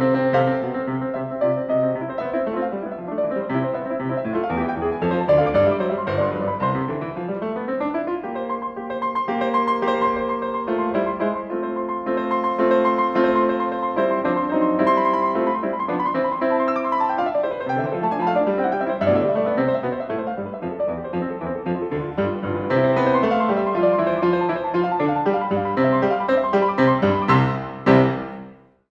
Música